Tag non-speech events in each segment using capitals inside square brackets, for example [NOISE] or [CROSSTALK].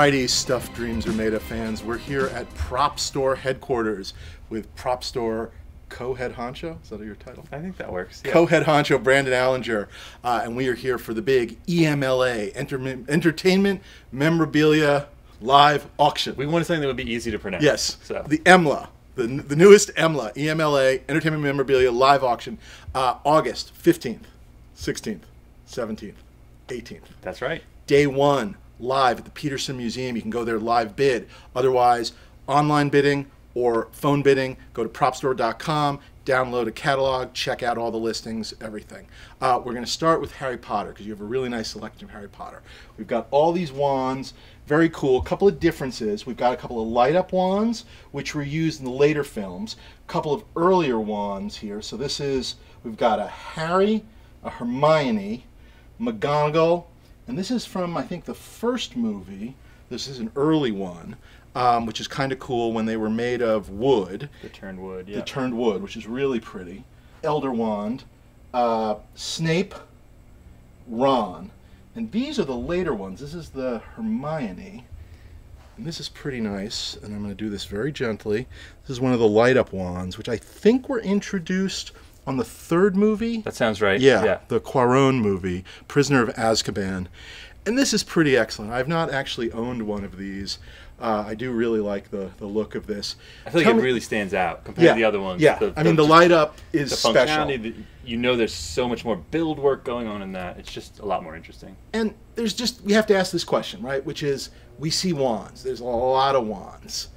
Alrighty, Stuff Dreams Are Made of fans. We're here at Propstore headquarters with Propstore co-head honcho. Is that your title? I think that works. Yeah. Co-head honcho Brandon Allinger, uh, and we are here for the big EMLA Enter- Entertainment Memorabilia Live Auction. we wanted something that would be easy to pronounce. Yes, So the EMLA, the, the newest EMLA, EMLA Entertainment Memorabilia Live Auction, uh, August 15th, 16th, 17th, 18th. that's right. Day one, live at the Petersen Museum. You can go there live bid. Otherwise, online bidding or phone bidding, go to propstore.com, download a catalog, check out all the listings, everything. Uh, we're going to start with Harry Potter because you have a really nice selection of Harry Potter. We've got all these wands, very cool. A couple of differences. We've got a couple of light up wands, which were used in the later films, a couple of earlier wands here. So this is, we've got a Harry, a Hermione, McGonagall, and this is from I think the first movie. This is an early one, um, which is kind of cool when they were made of wood, The turned wood. Yeah. the turned wood, which is really pretty. Elder wand, uh, Snape, Ron, and these are the later ones. This is the Hermione. And this is pretty nice, and I'm going to do this very gently. This is one of the light up wands, which I think were introduced on the third movie. that sounds right. Yeah, Yeah. the Cuarón movie, Prisoner of Azkaban. And this is pretty excellent. I've not actually owned one of these. Uh, I do really like the, the look of this. I feel like Tell it me- really stands out compared yeah, to the other ones. Yeah, The- I mean, the light up is the special. you know, there's so much more build work going on in that. It's just a lot more interesting. And there's just, we have to ask this question, right? Which is, we see wands. There's a lot of wands.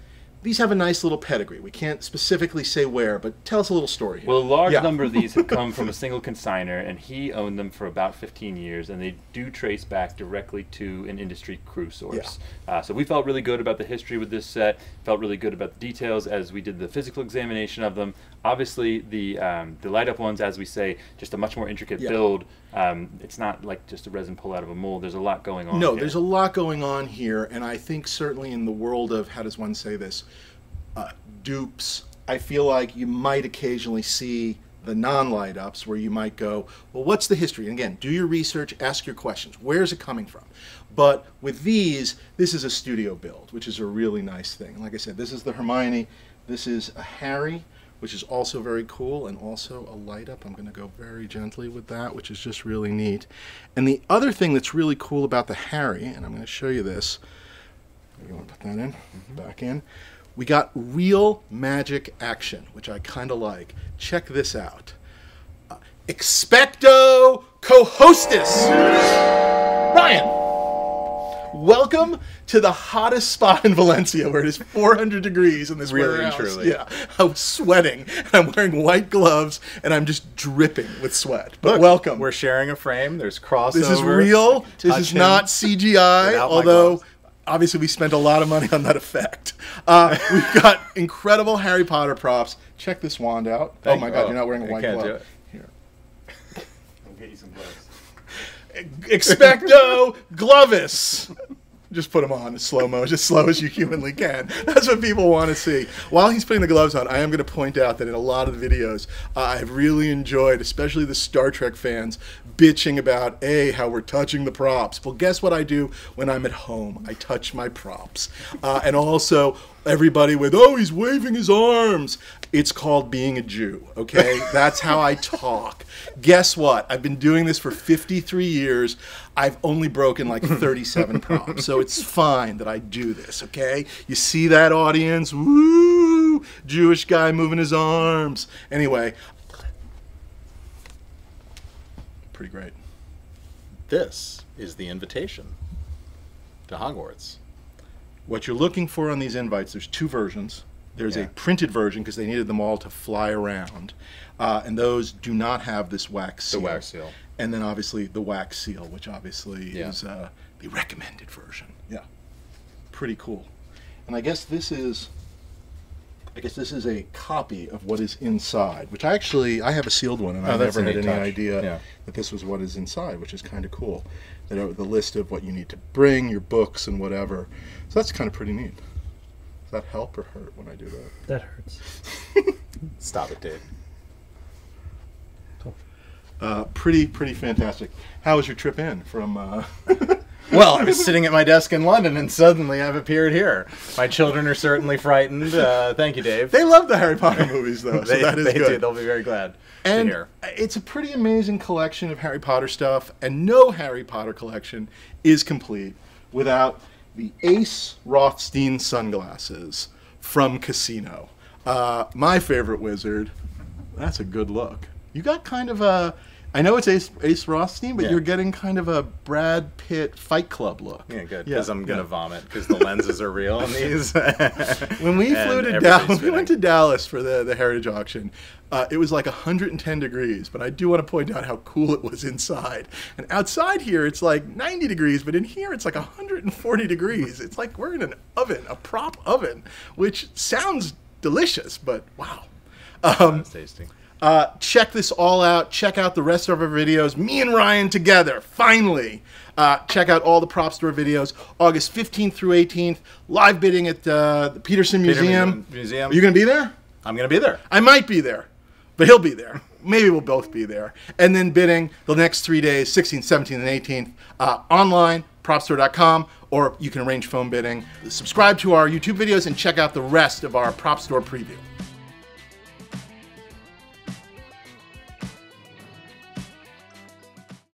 These have a nice little pedigree. We can't specifically say where, but tell us a little story here. Well, a large Yeah. number of these have come from a [LAUGHS] single consigner, and he owned them for about 15 years, and they do trace back directly to an industry crew source. Uh, so we felt really good about the history with this set, felt really good about the details as we did the physical examination of them. Obviously, the um, the light up ones, as we say, just a much more intricate Yeah. build. Um, it's not like just a resin pull out of a mold. There's a lot going on. No, here. there's a lot going on here, and I think certainly in the world of how does one say this, uh, dupes. I feel like you might occasionally see the non-light ups where you might go, well, what's the history? And again, do your research, ask your questions. Where's it coming from? But with these, this is a studio build, which is a really nice thing. Like I said, this is the Hermione, this is a Harry, which is also very cool, and also a light up. I'm going to go very gently with that, which is just really neat. And the other thing that's really cool about the Harry, and I'm going to show you this. You want to put that in? Back in. We got real magic action, which I kind of like. Check this out. Uh, expecto co-hostis. Ryan, welcome to the hottest spot in Valencia, where it is 400 degrees in this Really and warehouse. truly. Yeah, I'm sweating, and I'm wearing white gloves, and I'm just dripping with sweat. But welcome. We're sharing a frame. There's crossover. This is real. This is not CGI, although obviously we spent a lot of money on that effect. Uh, we've got [LAUGHS] incredible Harry Potter props. Check this wand out. Thank oh my you. god, Oh, you're not wearing a I white can't glove. do it. Here. I'll get you some gloves. Expecto [LAUGHS] Glovis. Just put them on slow mo, as [LAUGHS] slow as you humanly can. That's what people want to see. While he's putting the gloves on, I am going to point out that in a lot of the videos, uh, I've really enjoyed, especially the Star Trek fans, bitching about a how we're touching the props. Well, guess what I do when I'm at home? I touch my props, uh, and also everybody with oh he's waving his arms. It's called being a Jew. Okay, [LAUGHS] that's how I talk. Guess what? I've been doing this for 53 years. I've only broken like [LAUGHS] 37 props, so it's fine that I do this. Okay, you see that audience? Woo! Jewish guy moving his arms. Anyway, pretty great. This is the invitation to Hogwarts. What you're looking for on these invites, there's two versions. There's a printed version because they needed them all to fly around, uh, and those do not have this wax seal. The wax seal. And then obviously the wax seal, which obviously Yeah. is uh, the recommended version. Yeah, pretty cool. And I guess this is, I guess this is a copy of what is inside, which I actually I have a sealed one, and Oh, I that's never had any touch. idea Yeah. that this was what is inside, which is kind of cool. That are the list of what you need to bring, your books and whatever. So that's kind of pretty neat. Does that help or hurt when I do that? That hurts. [LAUGHS] Stop it, Dave. Uh, pretty pretty fantastic. How was your trip in from? Uh, [LAUGHS] Well, I was sitting at my desk in London, and suddenly I've appeared here. My children are certainly frightened. Uh, thank you, Dave. They love the Harry Potter movies, though, so They- that is they good. do. They'll be very glad and to hear. it's a pretty amazing collection of Harry Potter stuff, and no Harry Potter collection is complete without the Ace Rothstein sunglasses from Casino. Uh, my favorite wizard. That's a good look. You got kind of a. I know it's Ace, Ace Rothstein, but Yeah. you're getting kind of a Brad Pitt Fight Club look. Yeah, good. Yeah, Because I'm gonna yeah. vomit because the lenses are real in these. [LAUGHS] When we [LAUGHS] flew to Dallas, we went to Dallas for the, the Heritage Auction. Uh, it was like 110 degrees, but I do want to point out how cool it was inside. And outside here, it's like 90 degrees, but in here, it's like 140 degrees. It's like we're in an oven, a prop oven, which sounds delicious, but wow. Um, That's tasty. Uh, check this all out. Check out the rest of our videos. Me and Ryan together, finally. Uh, check out all the prop store videos. August 15th through 18th. Live bidding at uh, the Petersen Peter Museum. Museum. Are you going to be there? I'm gonna be there. I might be there, but he'll be there. Maybe we'll both be there. And then bidding the next three days 16th, 17th, and 18th uh, online, propstore.com, or you can arrange phone bidding. Subscribe to our YouTube videos and check out the rest of our prop store preview.